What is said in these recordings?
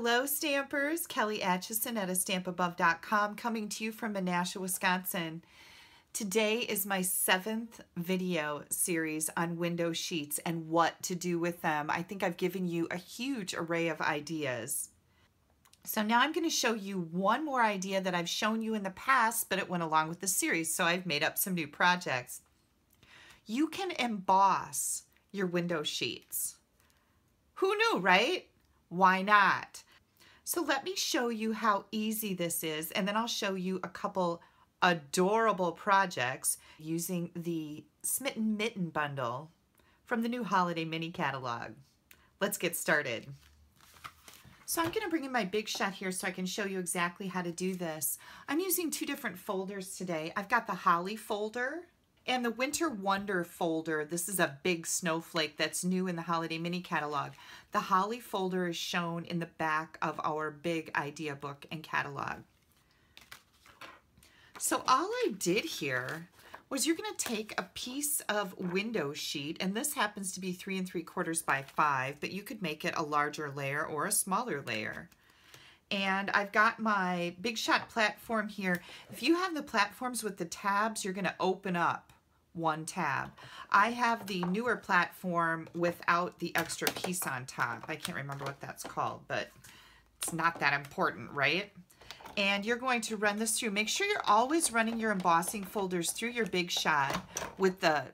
Hello Stampers, Kelly Acheson at astampabove.com coming to you from Menasha, Wisconsin. Today is my seventh video series on window sheets and what to do with them. I think I've given you a huge array of ideas. So now I'm going to show you one more idea that I've shown you in the past, but it went along with the series, so I've made up some new projects. You can emboss your window sheets. Who knew, right? Why not? So let me show you how easy this is, and then I'll show you a couple adorable projects using the Smitten Mitten bundle from the new Holiday Mini Catalog. Let's get started. So I'm going to bring in my big shot here so I can show you exactly how to do this. I'm using two different folders today. I've got the Holly folder and the Winter Wonder folder, this is a big snowflake that's new in the Holiday Mini Catalog. The Holly folder is shown in the back of our big idea book and catalog. So all I did here was you're going to take a piece of window sheet, and this happens to be three and three quarters by five, but you could make it a larger layer or a smaller layer. And I've got my Big Shot platform here. If you have the platforms with the tabs, you're going to open up one tab. I have the newer platform without the extra piece on top. I can't remember what that's called, but it's not that important, right? And you're going to run this through. Make sure you're always running your embossing folders through your Big Shot with the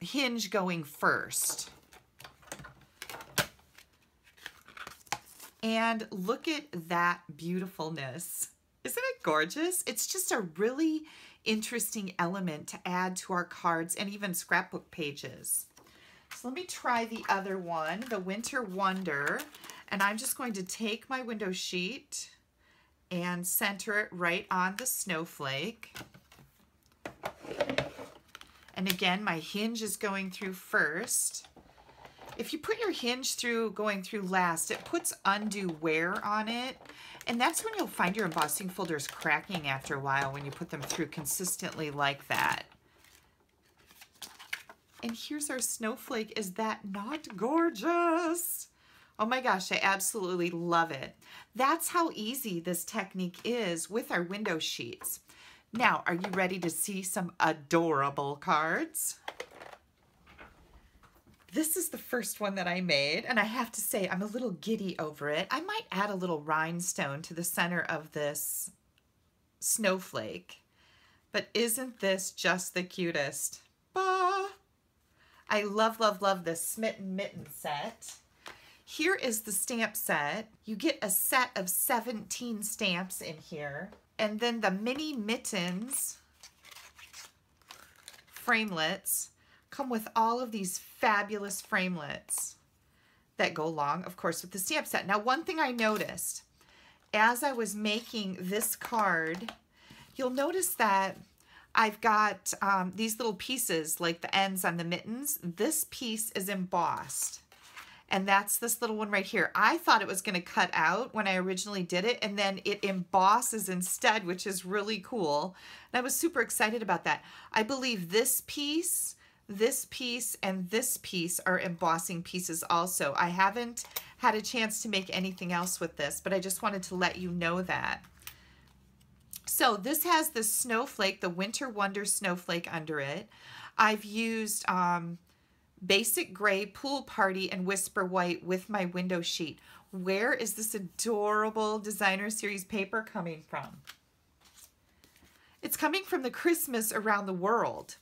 hinge going first. And look at that beautifulness. Isn't it gorgeous? It's just a really interesting element to add to our cards and even scrapbook pages. So let me try the other one, the Winter Wonder. And I'm just going to take my window sheet and center it right on the snowflake. And again, my hinge is going through first. If you put your hinge through going through last, it puts undue wear on it. And that's when you'll find your embossing folders cracking after a while when you put them through consistently like that. And here's our snowflake. Is that not gorgeous? Oh my gosh, I absolutely love it. That's how easy this technique is with our window sheets. Now, are you ready to see some adorable cards? This is the first one that I made, and I have to say I'm a little giddy over it. I might add a little rhinestone to the center of this snowflake, but isn't this just the cutest? Bah! I love, love, love this Smitten Mitten set. Here is the stamp set. You get a set of 17 stamps in here. And then the mini mittens framelits come with all of these fabulous framelits that go along, of course, with the stamp set. Now, one thing I noticed as I was making this card, you'll notice that I've got um, these little pieces like the ends on the mittens. This piece is embossed. And that's this little one right here. I thought it was going to cut out when I originally did it, and then it embosses instead, which is really cool. And I was super excited about that. I believe this piece this piece and this piece are embossing pieces also. I haven't had a chance to make anything else with this, but I just wanted to let you know that. So this has the snowflake, the Winter Wonder snowflake under it. I've used um, Basic Gray, Pool Party, and Whisper White with my window sheet. Where is this adorable designer series paper coming from? It's coming from the Christmas Around the World.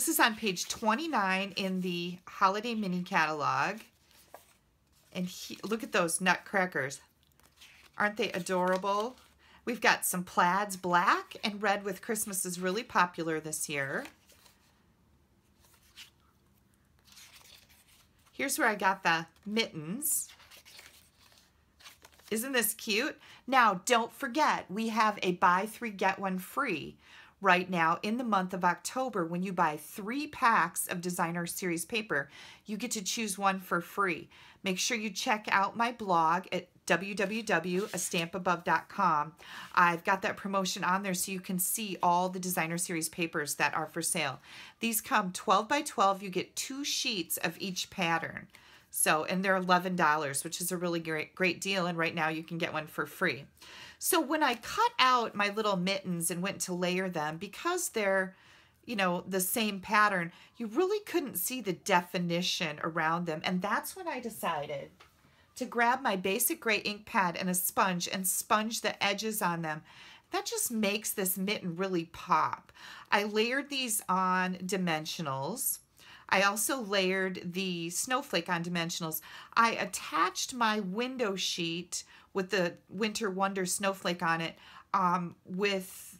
This is on page 29 in the Holiday Mini Catalog. And he, look at those nutcrackers. Aren't they adorable? We've got some plaids, black and red with Christmas is really popular this year. Here's where I got the mittens. Isn't this cute? Now, don't forget, we have a buy three, get one free right now in the month of October when you buy three packs of designer series paper you get to choose one for free make sure you check out my blog at www.astampabove.com I've got that promotion on there so you can see all the designer series papers that are for sale these come 12 by 12 you get two sheets of each pattern So, and they're $11, which is a really great, great deal. And right now you can get one for free. So when I cut out my little mittens and went to layer them, because they're, you know, the same pattern, you really couldn't see the definition around them. And that's when I decided to grab my basic gray ink pad and a sponge and sponge the edges on them. That just makes this mitten really pop. I layered these on dimensionals. I also layered the snowflake on dimensionals. I attached my window sheet with the Winter Wonder snowflake on it um, with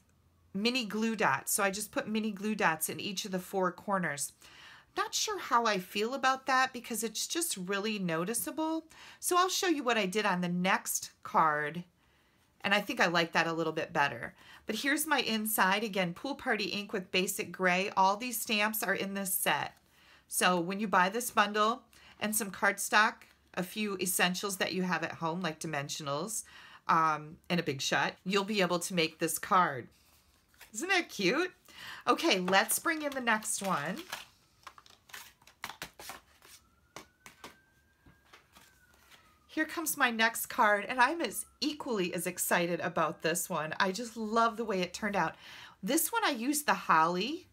mini glue dots. So I just put mini glue dots in each of the four corners. Not sure how I feel about that because it's just really noticeable. So I'll show you what I did on the next card. And I think I like that a little bit better. But here's my inside. Again, Pool Party ink with basic gray. All these stamps are in this set. So when you buy this bundle and some cardstock, a few essentials that you have at home like dimensionals um, and a big shot, you'll be able to make this card. Isn't that cute? Okay, let's bring in the next one. Here comes my next card, and I'm as equally as excited about this one. I just love the way it turned out. This one I used the Holly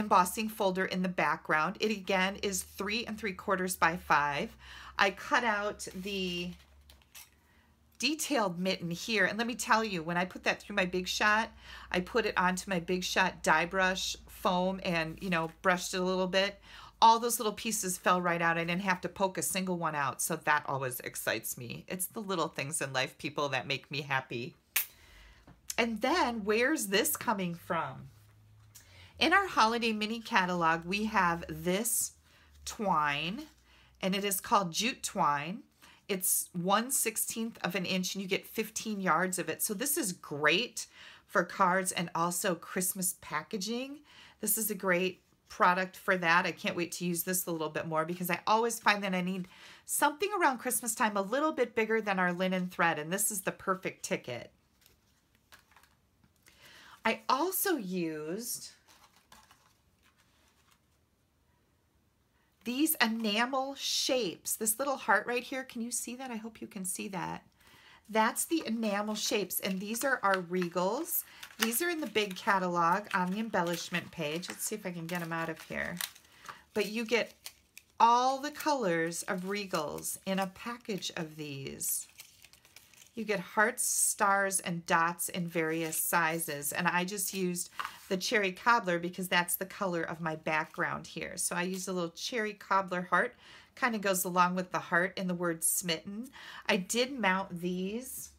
embossing folder in the background. It again is three and three quarters by five. I cut out the detailed mitten here. And let me tell you, when I put that through my Big Shot, I put it onto my Big Shot die brush foam and, you know, brushed it a little bit. All those little pieces fell right out. I didn't have to poke a single one out. So that always excites me. It's the little things in life, people, that make me happy. And then where's this coming from? In our holiday mini catalog, we have this twine, and it is called jute twine. It's 1 16th of an inch, and you get 15 yards of it. So this is great for cards and also Christmas packaging. This is a great product for that. I can't wait to use this a little bit more because I always find that I need something around Christmas time a little bit bigger than our linen thread, and this is the perfect ticket. I also used these enamel shapes, this little heart right here, can you see that? I hope you can see that. That's the enamel shapes, and these are our Regals. These are in the big catalog on the embellishment page. Let's see if I can get them out of here. But you get all the colors of Regals in a package of these. You get hearts, stars, and dots in various sizes. And I just used the cherry cobbler because that's the color of my background here. So I used a little cherry cobbler heart. Kind of goes along with the heart in the word smitten. I did mount these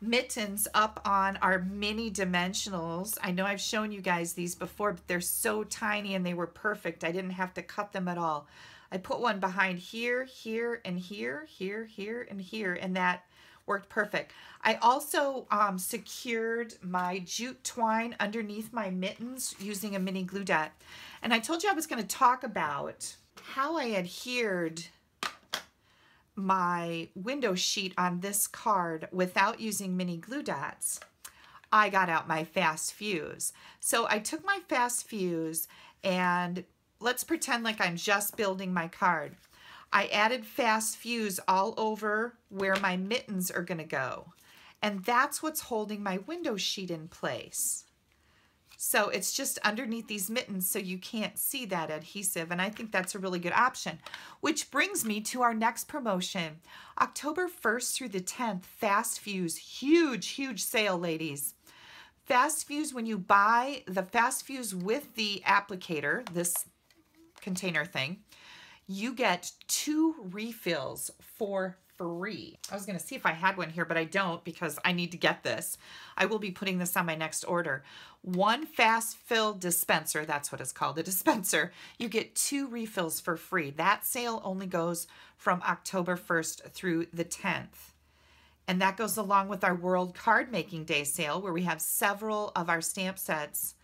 mittens up on our mini dimensionals. I know I've shown you guys these before, but they're so tiny and they were perfect. I didn't have to cut them at all. I put one behind here, here, and here, here, here, and here, and that worked perfect. I also um, secured my jute twine underneath my mittens using a mini glue dot. And I told you I was going to talk about how I adhered my window sheet on this card without using mini glue dots. I got out my fast fuse. So I took my fast fuse and let's pretend like I'm just building my card. I added fast fuse all over where my mittens are going to go. And that's what's holding my window sheet in place. So it's just underneath these mittens so you can't see that adhesive. And I think that's a really good option. Which brings me to our next promotion. October 1st through the 10th, Fast Fuse. Huge, huge sale, ladies. Fast Fuse, when you buy the Fast Fuse with the applicator, this container thing, you get two refills for free. I was going to see if I had one here, but I don't because I need to get this. I will be putting this on my next order. One fast fill dispenser, that's what it's called, a dispenser. You get two refills for free. That sale only goes from October 1st through the 10th. And that goes along with our World Card Making Day sale where we have several of our stamp sets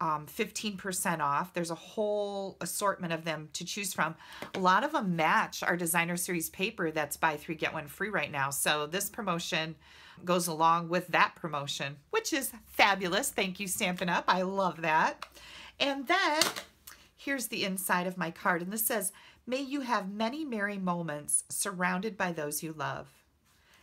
um, 15% off. There's a whole assortment of them to choose from. A lot of them match our designer series paper that's buy three, get one free right now. So this promotion goes along with that promotion, which is fabulous. Thank you, Stampin' Up. I love that. And then here's the inside of my card. And this says, May you have many merry moments surrounded by those you love.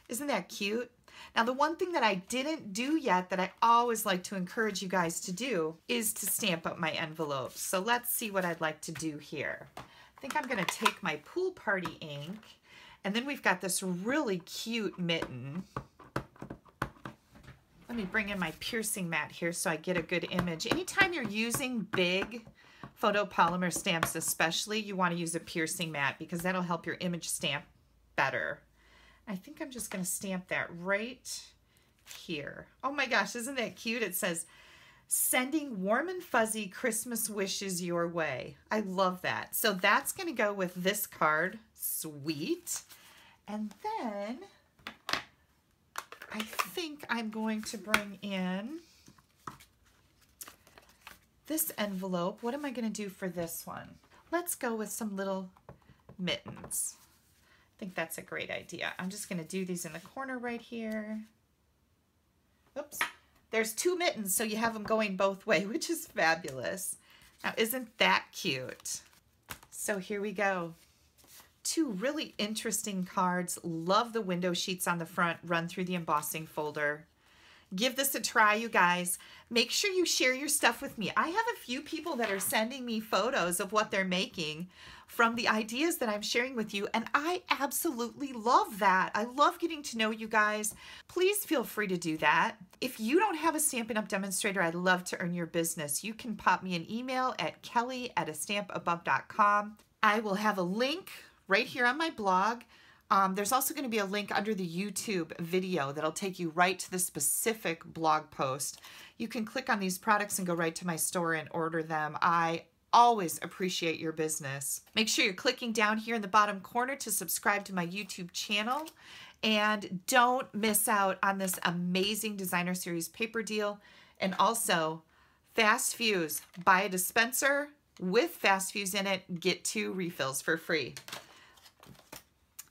Isn't that cute? Now, the one thing that I didn't do yet that I always like to encourage you guys to do is to stamp up my envelopes. So let's see what I'd like to do here. I think I'm going to take my pool party ink and then we've got this really cute mitten. Let me bring in my piercing mat here so I get a good image. Anytime you're using big photopolymer stamps especially, you want to use a piercing mat because that'll help your image stamp better. I think I'm just going to stamp that right here. Oh my gosh, isn't that cute? It says, sending warm and fuzzy Christmas wishes your way. I love that. So that's going to go with this card. Sweet. And then I think I'm going to bring in this envelope. What am I going to do for this one? Let's go with some little mittens. I think that's a great idea. I'm just going to do these in the corner right here. Oops. There's two mittens, so you have them going both way, which is fabulous. Now, isn't that cute? So here we go. Two really interesting cards. Love the window sheets on the front. Run through the embossing folder. Give this a try, you guys. Make sure you share your stuff with me. I have a few people that are sending me photos of what they're making from the ideas that I'm sharing with you, and I absolutely love that. I love getting to know you guys. Please feel free to do that. If you don't have a Stampin' Up! demonstrator, I'd love to earn your business. You can pop me an email at kelly at a stampabove.com. I will have a link right here on my blog um, there's also going to be a link under the YouTube video that'll take you right to the specific blog post. You can click on these products and go right to my store and order them. I always appreciate your business. Make sure you're clicking down here in the bottom corner to subscribe to my YouTube channel. And don't miss out on this amazing designer series paper deal. And also, Fast Fuse. Buy a dispenser with Fast Fuse in it. Get two refills for free.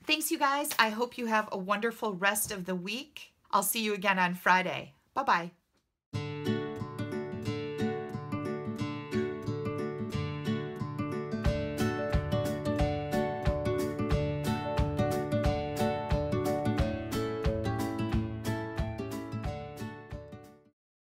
Thanks, you guys. I hope you have a wonderful rest of the week. I'll see you again on Friday. Bye-bye.